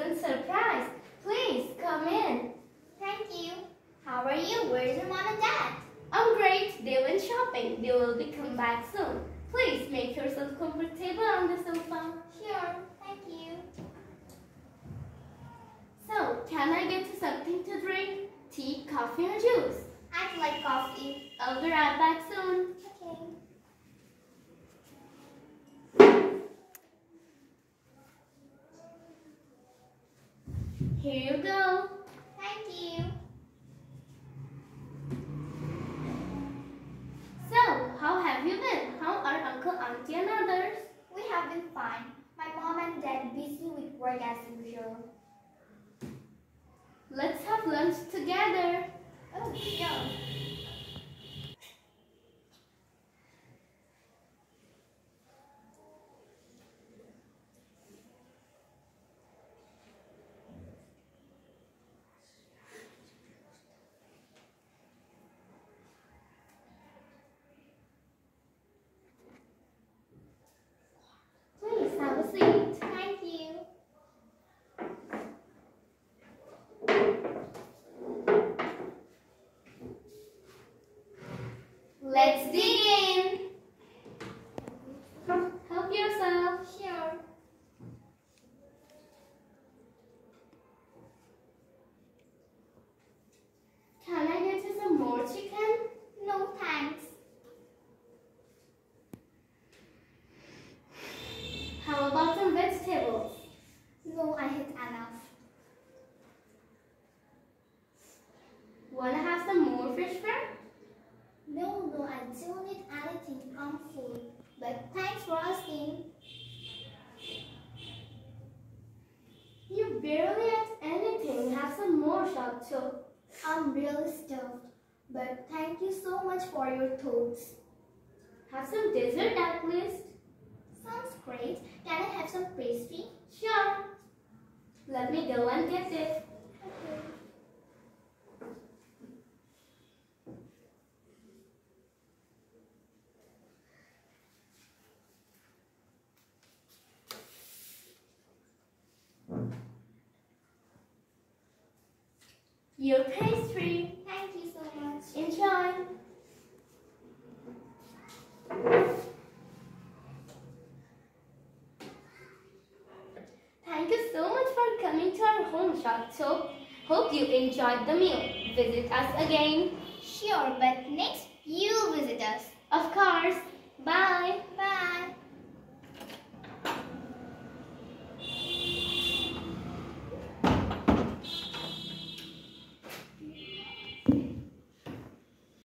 pleasant surprise. Please come in. Thank you. How are you? Where's your mom and dad? I'm great. They went shopping. They will be come back soon. Please make yourself comfortable on the sofa. Sure. Thank you. So, can I get you something to drink? Tea, coffee, or juice? I'd like coffee. I'll be right back soon. Here you go. Thank you. So, how have you been? How are Uncle, Auntie, and others? We have been fine. My mom and dad busy with work as usual. Let's have lunch together. Oh, sure. Thank you. Let's dig in. Help yourself. Sure. Can I get you some more chicken? No thanks. How about some vegetables? No, I had enough. Wanna have some more fish fry? No, no, I don't need anything. I'm full. But thanks for asking. You barely ate anything. Have some more too. I'm really stuffed. But thank you so much for your thoughts. Have some dessert at least. Sounds great. Can I have some pastry? Sure. Let me go and get it. Your pastry. Thank you so much. Enjoy. Thank you so much for coming to our home shop. So, hope you enjoyed the meal. Visit us again. Sure, but next you visit us. Of course.